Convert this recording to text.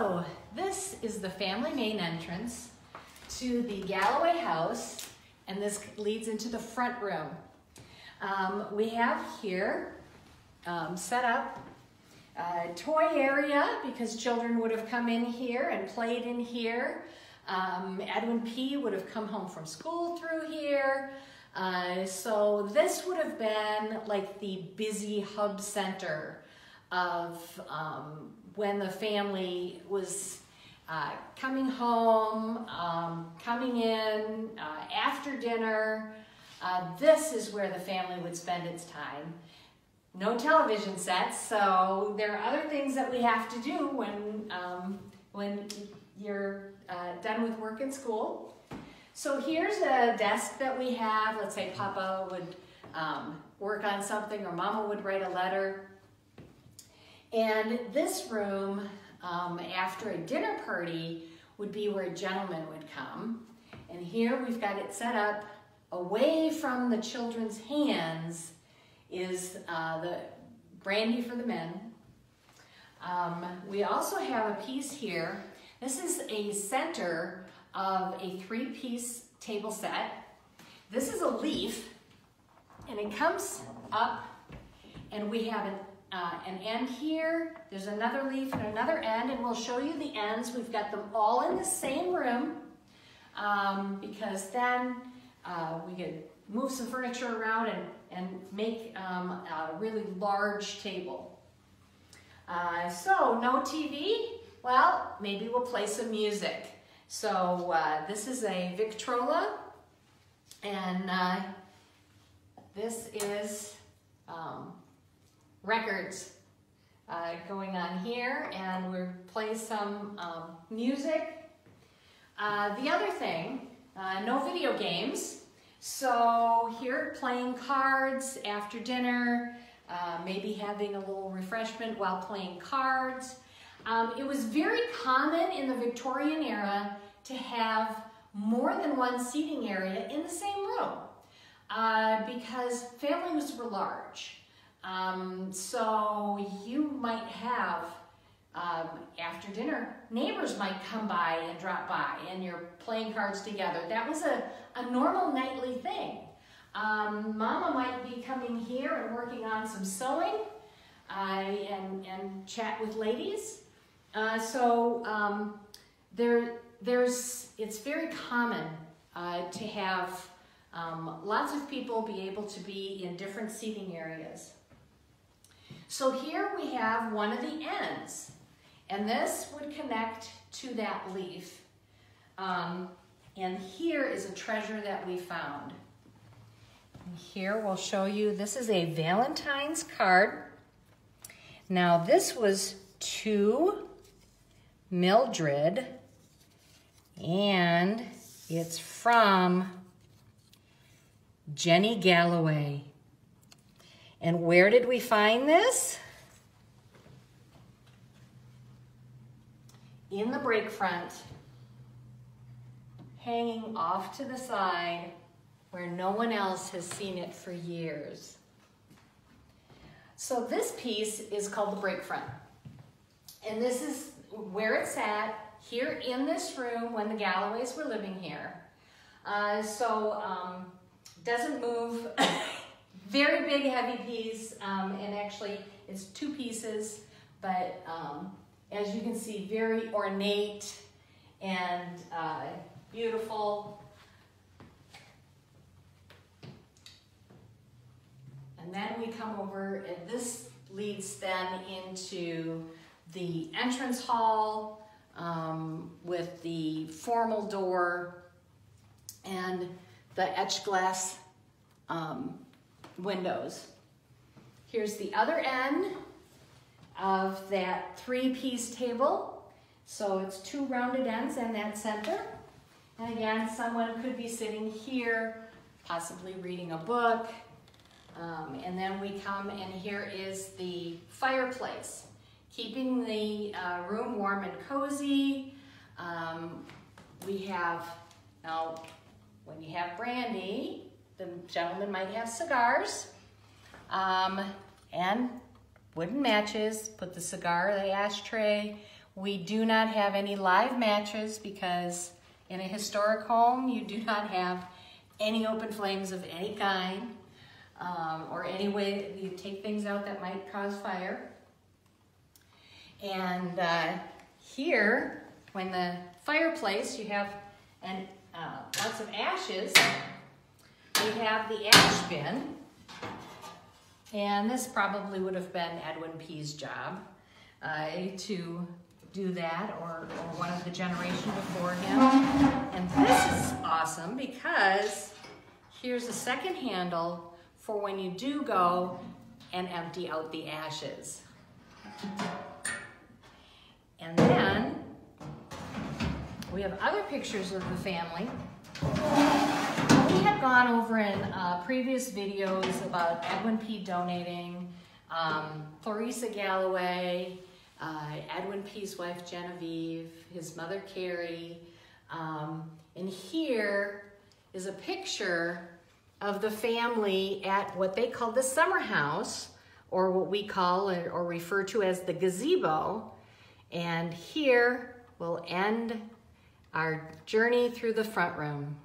So this is the family main entrance to the Galloway house and this leads into the front room. Um, we have here um, set up a toy area because children would have come in here and played in here. Um, Edwin P. would have come home from school through here. Uh, so this would have been like the busy hub center of um, when the family was uh, coming home, um, coming in uh, after dinner. Uh, this is where the family would spend its time. No television sets, so there are other things that we have to do when, um, when you're uh, done with work and school. So here's a desk that we have. Let's say Papa would um, work on something or Mama would write a letter. And this room, um, after a dinner party, would be where a gentleman would come. And here we've got it set up away from the children's hands is uh, the brandy for the men. Um, we also have a piece here. This is a center of a three-piece table set. This is a leaf, and it comes up, and we have an uh, an end here, there's another leaf and another end, and we'll show you the ends. We've got them all in the same room um, because then uh, we could move some furniture around and, and make um, a really large table. Uh, so no TV, well, maybe we'll play some music. So uh, this is a Victrola, and uh, this is um, records uh, going on here and we'll play some um, music. Uh, the other thing, uh, no video games. So here playing cards after dinner, uh, maybe having a little refreshment while playing cards. Um, it was very common in the Victorian era to have more than one seating area in the same room uh, because families were large. Um, so you might have, um, after dinner, neighbors might come by and drop by and you're playing cards together. That was a, a normal nightly thing. Um, Mama might be coming here and working on some sewing uh, and, and chat with ladies. Uh, so um, there, there's, it's very common uh, to have um, lots of people be able to be in different seating areas. So here we have one of the ends, and this would connect to that leaf. Um, and here is a treasure that we found. And here we'll show you, this is a Valentine's card. Now this was to Mildred, and it's from Jenny Galloway. And where did we find this? In the break front, hanging off to the side where no one else has seen it for years. So this piece is called the break front. And this is where it sat here in this room when the Galloways were living here. Uh, so um, doesn't move Very big, heavy piece, um, and actually it's two pieces, but um, as you can see, very ornate and uh, beautiful. And then we come over, and this leads then into the entrance hall um, with the formal door and the etched glass um, windows. Here's the other end of that three-piece table. So it's two rounded ends and that center. And again, someone could be sitting here, possibly reading a book. Um, and then we come and here is the fireplace, keeping the uh, room warm and cozy. Um, we have, now when you have brandy, the gentleman might have cigars um, and wooden matches. Put the cigar in the ashtray We do not have any live matches because in a historic home, you do not have any open flames of any kind um, or any way you take things out that might cause fire. And uh, here, when the fireplace, you have and uh, lots of ashes. We have the ash bin. And this probably would have been Edwin P.'s job uh, to do that or, or one of the generation before him. And this is awesome because here's a second handle for when you do go and empty out the ashes. And then we have other pictures of the family. We had gone over in uh, previous videos about Edwin P. donating, um, Clarissa Galloway, uh, Edwin P.'s wife Genevieve, his mother Carrie, um, and here is a picture of the family at what they call the summer house, or what we call or refer to as the gazebo. And here we'll end our journey through the front room.